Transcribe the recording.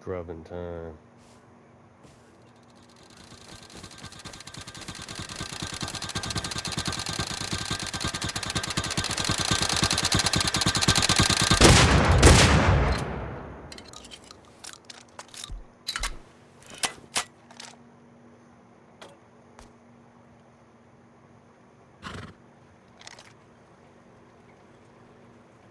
scrubbing time.